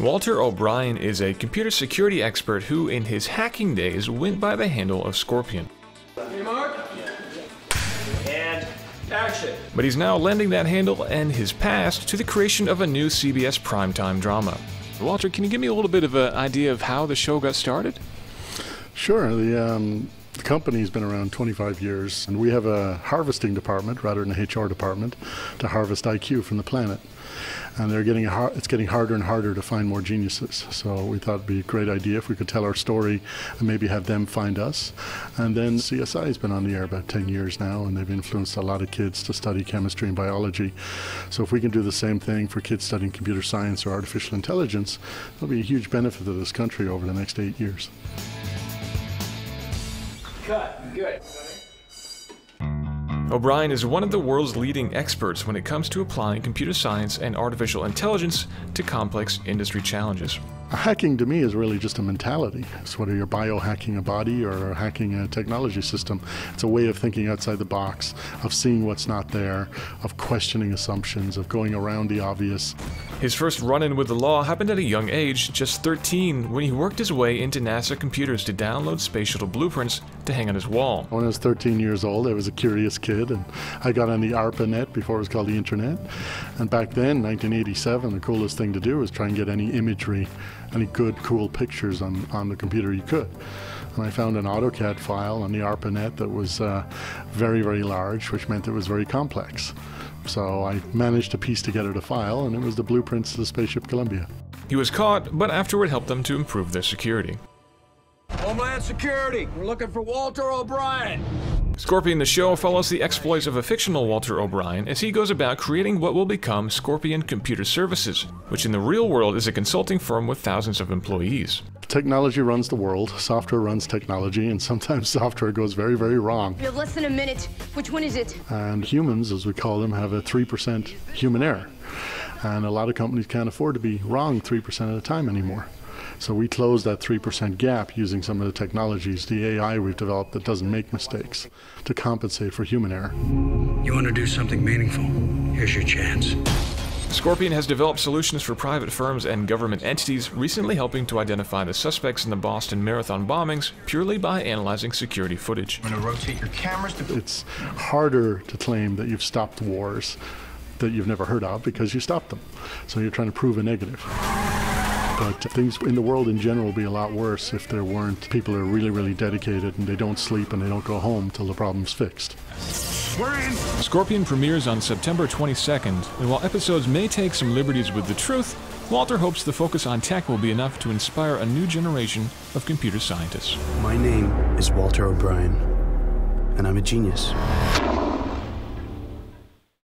Walter O'Brien is a computer security expert who, in his hacking days, went by the handle of Scorpion. And action. But he's now lending that handle and his past to the creation of a new CBS primetime drama. Walter, can you give me a little bit of an idea of how the show got started? Sure. The, um, the company's been around 25 years, and we have a harvesting department rather than a HR department to harvest IQ from the planet and they're getting it's getting harder and harder to find more geniuses. So we thought it'd be a great idea if we could tell our story and maybe have them find us. And then CSI has been on the air about 10 years now, and they've influenced a lot of kids to study chemistry and biology. So if we can do the same thing for kids studying computer science or artificial intelligence, there'll be a huge benefit to this country over the next eight years. Cut. Good. O'Brien is one of the world's leading experts when it comes to applying computer science and artificial intelligence to complex industry challenges. Hacking to me is really just a mentality. It's whether you're biohacking a body or hacking a technology system. It's a way of thinking outside the box, of seeing what's not there, of questioning assumptions, of going around the obvious. His first run in with the law happened at a young age, just 13, when he worked his way into NASA computers to download space shuttle blueprints to hang on his wall. When I was 13 years old, I was a curious kid, and I got on the ARPANET before it was called the Internet. And back then, 1987, the coolest thing to do was try and get any imagery any good, cool pictures on, on the computer you could. And I found an AutoCAD file on the ARPANET that was uh, very, very large, which meant it was very complex. So I managed to piece together the file, and it was the blueprints of the spaceship Columbia. He was caught, but afterward helped them to improve their security. Homeland Security, we're looking for Walter O'Brien. Scorpion the Show follows the exploits of a fictional Walter O'Brien as he goes about creating what will become Scorpion Computer Services, which in the real world is a consulting firm with thousands of employees. Technology runs the world, software runs technology, and sometimes software goes very, very wrong. We have less than a minute. Which one is it? And humans, as we call them, have a 3% human error. And a lot of companies can't afford to be wrong 3% of the time anymore. So we close that 3% gap using some of the technologies, the AI we've developed that doesn't make mistakes, to compensate for human error. You want to do something meaningful? Here's your chance. Scorpion has developed solutions for private firms and government entities, recently helping to identify the suspects in the Boston Marathon bombings purely by analyzing security footage. I'm going to rotate your cameras to... It's harder to claim that you've stopped wars that you've never heard of because you stopped them. So you're trying to prove a negative. But things in the world in general would be a lot worse if there weren't people who are really, really dedicated and they don't sleep and they don't go home till the problem's fixed. We're in. Scorpion premieres on September 22nd, and while episodes may take some liberties with the truth, Walter hopes the focus on tech will be enough to inspire a new generation of computer scientists. My name is Walter O'Brien, and I'm a genius.